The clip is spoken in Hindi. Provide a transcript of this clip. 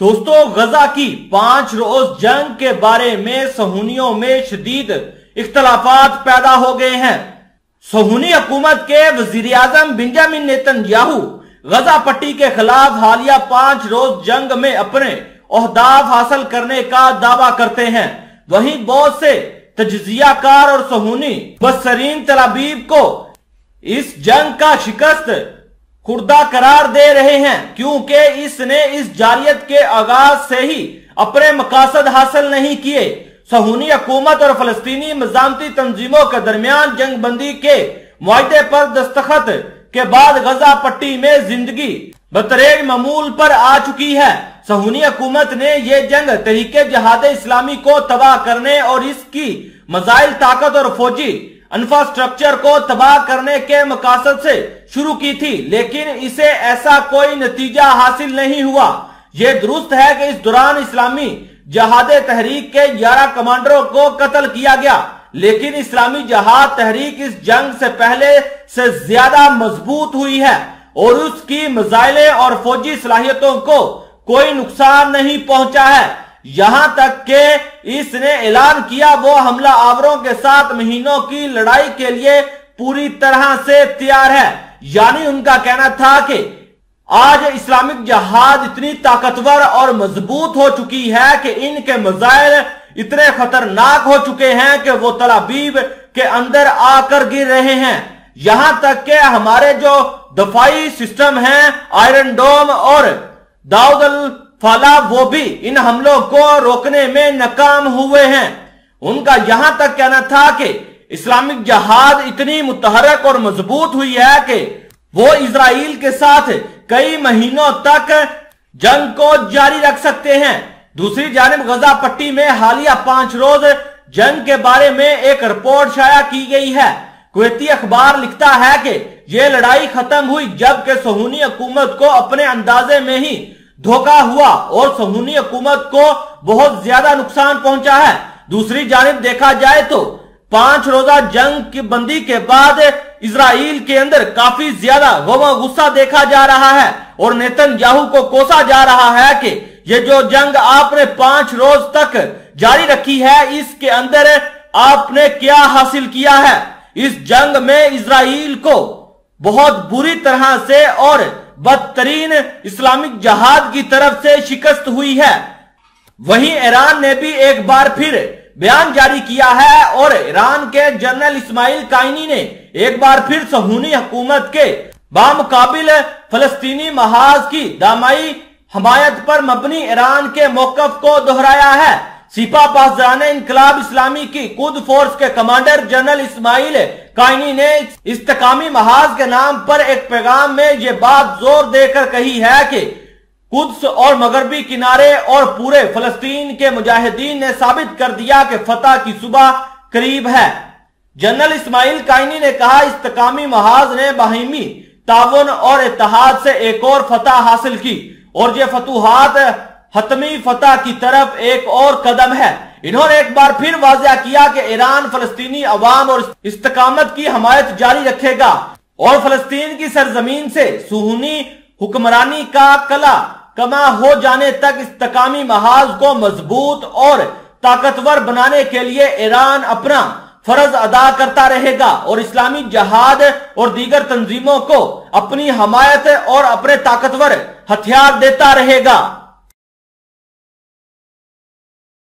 दोस्तों, गजा की पाँच रोज जंग के बारे में सहूनियों में शदीद इख्तलाफात पैदा हो गए हैं। सहूनी हुकूमत के वज़ीर आज़म बिंजामिन नेतन याहू गजा पट्टी के खिलाफ हालिया पाँच रोज जंग में अपने अहदाफ हासिल करने का दावा करते हैं। वहीं बहुत से तजियाकार और सहूनी बसरीन तलाबीब को इस जंग का शिकस्त खुर्दा करार दे रहे हैं, क्योंकि इसने इस जारियत के आगाज़ से ही अपने मकासद हासिल नहीं किए। सहूनी हकूमत और फलस्तीनी मजामती तंजीमों के दरमियान जंग बंदी के माहे पर दस्तखत के बाद गजा पट्टी में ज़िंदगी बतरेज ममूल पर आ चुकी है। सहूनी हुकूमत ने ये जंग तरीके जहाद इस्लामी को तबाह करने और इसकी मजाइल ताकत और फौजी इंफ्रास्ट्रक्चर को तबाह करने के मकासद से शुरू की थी, लेकिन इसे ऐसा कोई नतीजा हासिल नहीं हुआ। यह दुरुस्त है कि इस दौरान इस्लामी जहाद तहरीक के 11 कमांडरों को कत्ल किया गया, लेकिन इस्लामी जहाद तहरीक इस जंग से पहले से ज़्यादा मज़बूत हुई है और उसकी मजाइले और फौजी सलाहियतों को कोई नुकसान नहीं पहुँचा है। यहाँ तक के इसने ऐलान किया वो हमला आवरों के साथ महीनों की लड़ाई के लिए पूरी तरह से तैयार है। यानी उनका कहना था कि आज इस्लामिक जहाज़ इतनी ताकतवर और मज़बूत हो चुकी है कि इनके मजाइल इतने खतरनाक हो चुके हैं कि वो तलाबीब के अंदर आकर गिर रहे हैं। यहाँ तक के हमारे जो दफाई सिस्टम है, आयरन डोम और दाऊदल फला वो भी इन हमलों को रोकने में नाकाम हुए हैं। उनका यहाँ तक कहना था कि इस्लामिक जहाज़ इतनी मुतहरक और मज़बूत हुई है कि वो इसराइल के साथ कई महीनों तक जंग को जारी रख सकते हैं। दूसरी जानब गजा पट्टी में हालिया पाँच रोज जंग के बारे में एक रिपोर्ट शाया की गई है। कुवैती अखबार लिखता है कि यह लड़ाई खत्म हुई जबकि सहूनी हुकूमत को अपने अंदाजे में ही धोखा हुआ और सहूनी हुकूमत को बहुत ज़्यादा नुकसान पहुँचा है। दूसरी जानब देखा जाए तो पाँच रोजा जंग की बंदी के बाद इसराइल के अंदर काफ़ी ज़्यादा गवा गुस्सा देखा जा रहा है और नेतन याहू को कोसा जा रहा है कि ये जो जंग आपने पाँच रोज तक जारी रखी है, इसके अंदर आपने क्या हासिल किया है? इस जंग में इसराइल को बहुत बुरी तरह से और बदतरीन इस्लामिक जहाद की तरफ़ से शिकस्त हुई है। वहीं ईरान ने भी एक बार फिर बयान जारी किया है और ईरान के जनरल इस्माइल काइनी ने एक बार फिर सहूनी हुकूमत के बामुकाबिल फलस्तीनी महाज की दामाई हमायत पर मबनी ईरान के मौकफ को दोहराया है। सिपा पासदान इनकलाब इस्लामी की। कुद फोर्स के कमांडर जनरल इस्माइल काइनी ने इस्तकामी महाज के नाम पर एक पैगाम में ये बात ज़ोर देकर कही है कि कुद्स और मगरबी किनारे और पूरे फलस्तीन के मुजाहिदीन ने साबित कर दिया कि फतह की सुबह करीब है। जनरल इस्माइल काइनी ने कहा, इस्तकामी महाज ने बाहिमी तावन और इतिहाद से एक और फतह हासिल की और ये फतूहात हतमी फतह की तरफ़ एक और कदम है। इन्होंने एक बार फिर वाजिया किया कि ईरान, फलस्तीनी अवाम और इस्तकामत की हमायत जारी रखेगा। और फलस्तीन की सरजमीन से सुहनी हुक्मरानी का कला कमा हो जाने तक इस्तकामी महाज को मज़बूत और ताकतवर बनाने के लिए ईरान अपना फ़र्ज़ अदा करता रहेगा और इस्लामी जहाद और दीगर तंजीमों को अपनी हमायत और अपने ताकतवर हथियार देता रहेगा।